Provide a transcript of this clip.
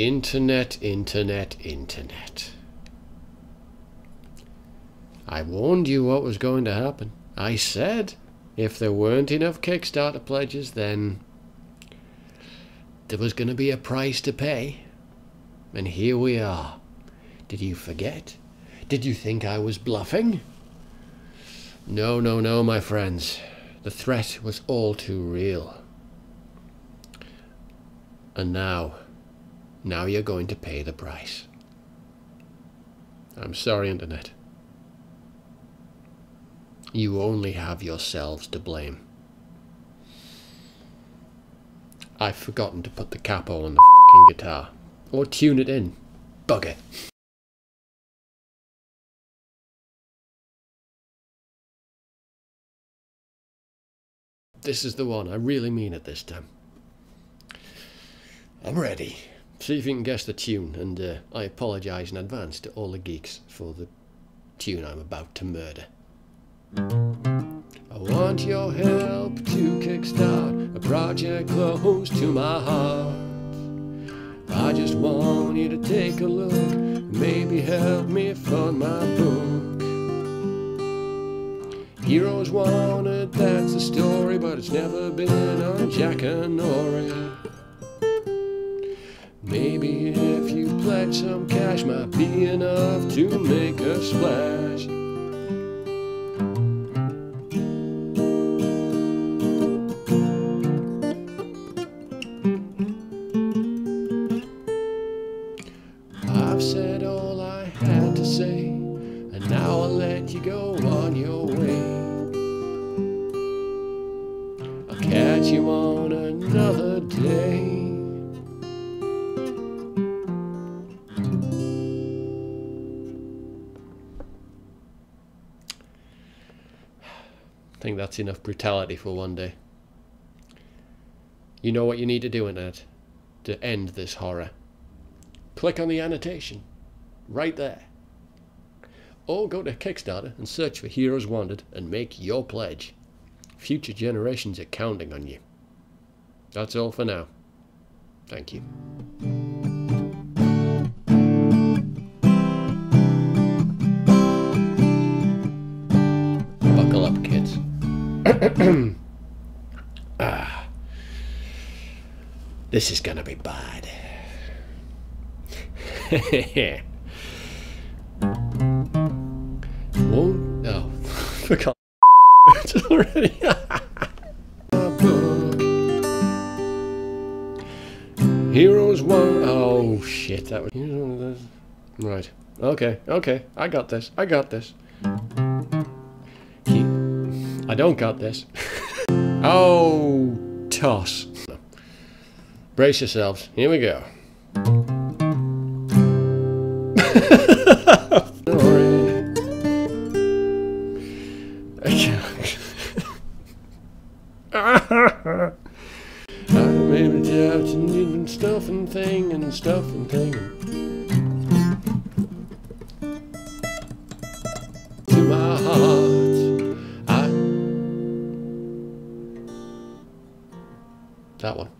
Internet, internet, internet. I warned you what was going to happen. I said if there weren't enough Kickstarter pledges, then there was going to be a price to pay. And here we are. Did you forget? Did you think I was bluffing? No, no, no, my friends. The threat was all too real. And now, now you're going to pay the price. I'm sorry, Internet. You only have yourselves to blame. I've forgotten to put the capo on the guitar. Or tune it in. Bugger. This is the one. I really mean it this time. I'm ready. See if you can guess the tune, and uh, I apologise in advance to all the geeks for the tune I'm about to murder. I want your help to kickstart a project close to my heart. I just want you to take a look, maybe help me fund my book. Heroes wanted, that's the story, but it's never been on Jackanory. Maybe if you pledge some cash, might be enough to make a splash. I've said all I had to say, and now I'll let you go on your way. I'll catch you on I think that's enough brutality for one day. You know what you need to do, Internet, to end this horror. Click on the annotation, right there. Or go to Kickstarter and search for Heroes Wanted and make your pledge. Future generations are counting on you. That's all for now. Thank you. ah. This is gonna be bad. Won't oh forgot already Heroes one oh shit that was one right okay okay I got this I got this I don't got this. Oh toss. Brace yourselves. Here we go. I maybe out and stuff and thing and stuff and thing. that one.